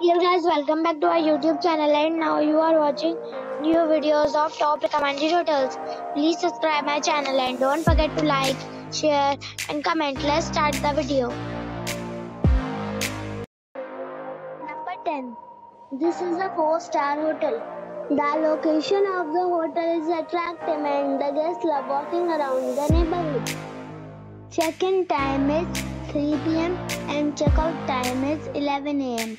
Dear guys, welcome back to our YouTube channel and now you are watching new videos of top recommended hotels. Please subscribe my channel and don't forget to like, share and comment. Let's start the video. Number 10. This is a 4-star hotel. The location of the hotel is attractive and the guests love walking around the neighborhood. Check-in time is 3 p.m. and check-out time is 11 a.m.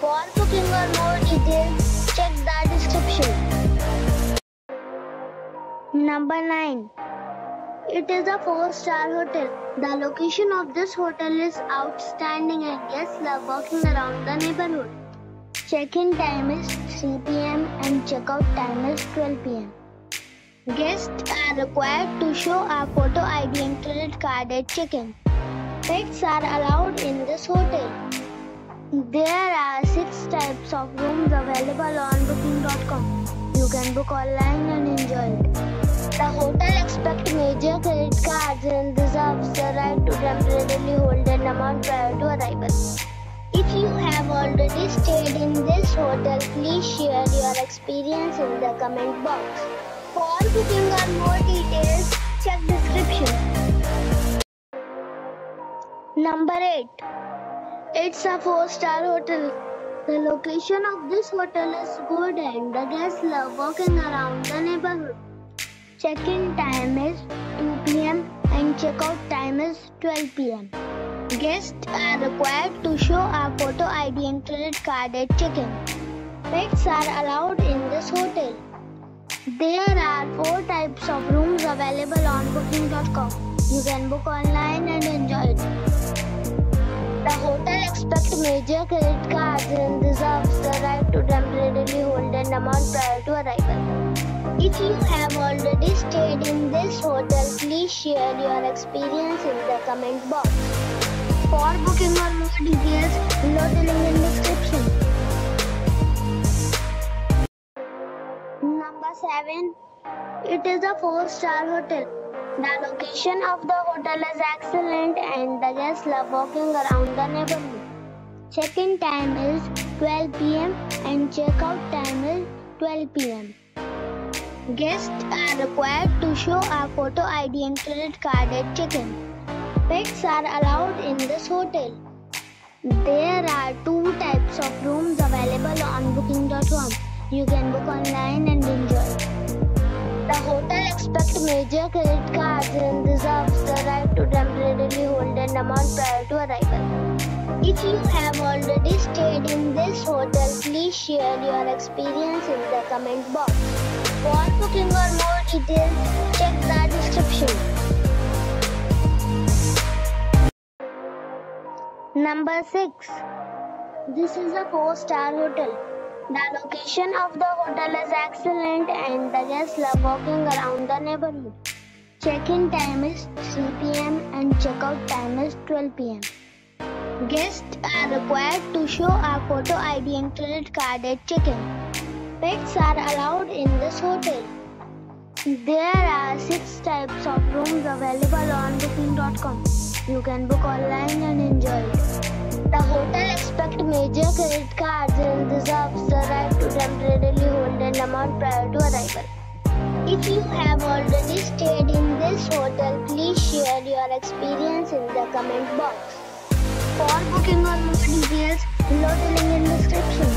For booking or more details, check the description. Number 9. It is a 4-star hotel. The location of this hotel is outstanding and guests love walking around the neighborhood. Check-in time is 3 p.m. and check-out time is 12 p.m. Guests are required to show a photo ID and credit card at check-in. Pets are allowed in this hotel. There are six types of rooms available on booking.com. You can book online and enjoy it. The hotel expects major credit cards and reserves the right to temporarily hold an amount prior to arrival. If you have already stayed in this hotel, please share your experience in the comment box. For booking or more details, check description. Number 8. It's a 4-star hotel. The location of this hotel is good and the guests love walking around the neighborhood. Check-in time is 2 p.m. and check-out time is 12 p.m. Guests are required to show a photo ID and credit card at check-in. Pets are allowed in this hotel. There are four types of rooms available on booking.com. You can book online and enjoy it. The hotel expects major credit cards and reserves the right to temporarily hold an amount prior to arrival. If you have already stayed in this hotel, please share your experience in the comment box. For booking or more details, below the link in description. Number 7. It is a 4-star hotel. The location of the hotel is excellent and the guests love walking around the neighborhood. Check-in time is 12 pm and check-out time is 12 pm. Guests are required to show a photo ID and credit card at check-in. Pets are allowed in this hotel. There are two types of rooms available on booking.com. You can book online and enjoy. Major credit cards and reserves the right to temporarily hold an amount prior to arrival. If you have already stayed in this hotel, please share your experience in the comment box. For booking or more details, check the description. Number 6. This is a 4-star hotel. The location of the hotel is excellent and the guests love walking around the neighborhood. Check-in time is 3 p.m. and check-out time is 12 p.m. Guests are required to show a photo ID and credit card at check-in. Pets are allowed in this hotel. There are six types of rooms available on booking.com. You can book online and enjoy it. The hotel expects major credit cards and reserves the right to temporarily hold an amount prior to arrival. If you have already stayed in this hotel, please share your experience in the comment box. For booking or more details, below the link in description.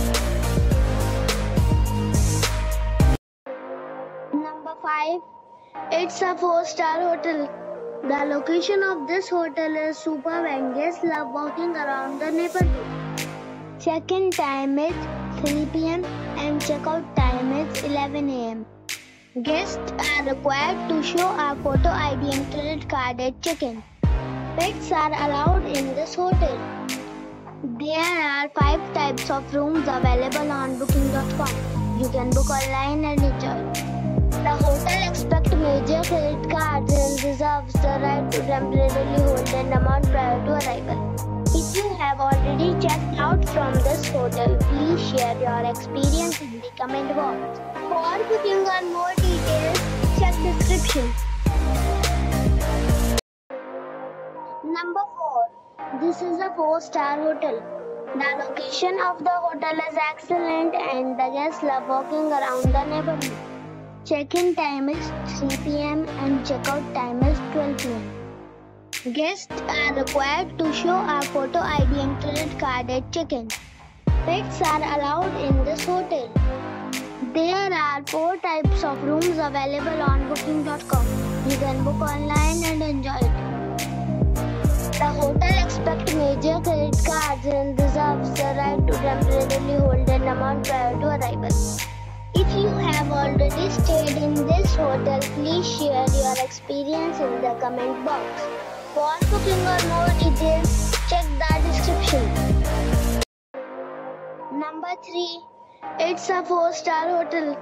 Number 5. It's a 4-star hotel. The location of this hotel is superb and guests love walking around the neighborhood. Check-in time is 3 p.m. and check-out time is 11 a.m. Guests are required to show a photo ID and credit card at check-in. Pets are allowed in this hotel. There are five types of rooms available on booking.com. You can book online and enjoy. The hotel expects major credit cards and reserves the right to temporarily hold an amount prior to arrival. If you have already checked out from this hotel, please share your experience in the comment box. For booking or more details, check description. Number 4. This is a 4-star hotel. The location of the hotel is excellent and the guests love walking around the neighborhood. Check-in time is 3 p.m. and check-out time is 12 p.m. Guests are required to show a photo ID and credit card at check-in. Pets are allowed in this hotel. There are four types of rooms available on booking.com. You can book online and enjoy it. The hotel expects major credit cards and reserves the right to temporarily hold an amount prior to arrival. If you have already stayed in this hotel, please share your experience in the comment box. For booking or more details, check the description. Number 3. It's a 4-star hotel.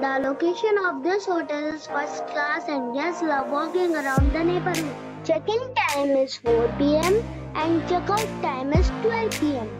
The location of this hotel is first class and guests love walking around the neighborhood. Check-in time is 4 p.m. and check-out time is 12 p.m.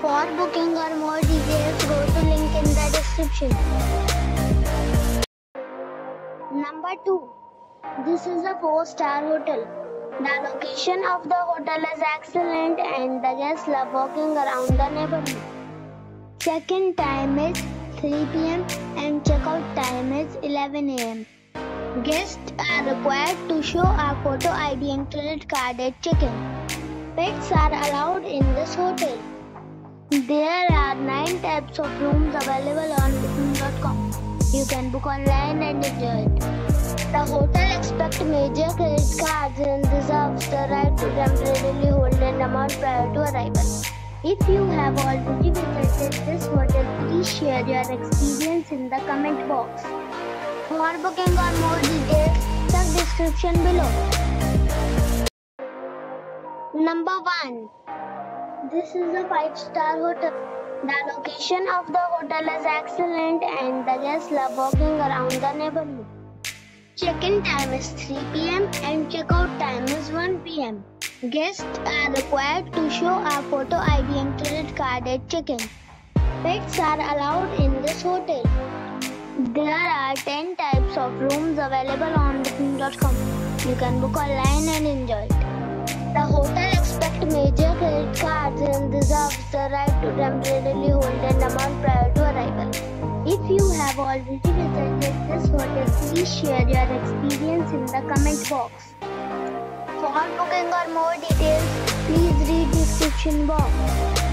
For booking or more details, go to link in the description. Number 2. This is a 4-star hotel. The location of the hotel is excellent and the guests love walking around the neighborhood. Check-in time is 3 p.m. and check-out time is 11 a.m. Guests are required to show a photo ID and credit card at check-in. Pets are allowed in this hotel. There are 9 types of rooms available on booking.com. You can book online and enjoy it. The hotel expects major credit cards and reserves the right to temporarily hold an amount prior to arrival. If you have already visited this hotel, please share your experience in the comment box. For booking or more details, check description below. Number 1 this is a five-star hotel. The location of the hotel is excellent and the guests love walking around the neighborhood. Check-in time is 3 p.m. and check-out time is 1 p.m. Guests are required to show a photo ID and credit card at check-in. Pets are allowed in this hotel. There are 10 types of rooms available on booking.com. You can book online and enjoy it. The hotel expects major credit cards and reserves the right to temporarily hold an amount prior to arrival. If you have already visited this hotel, please share your experience in the comment box. For booking or more details, please read description box.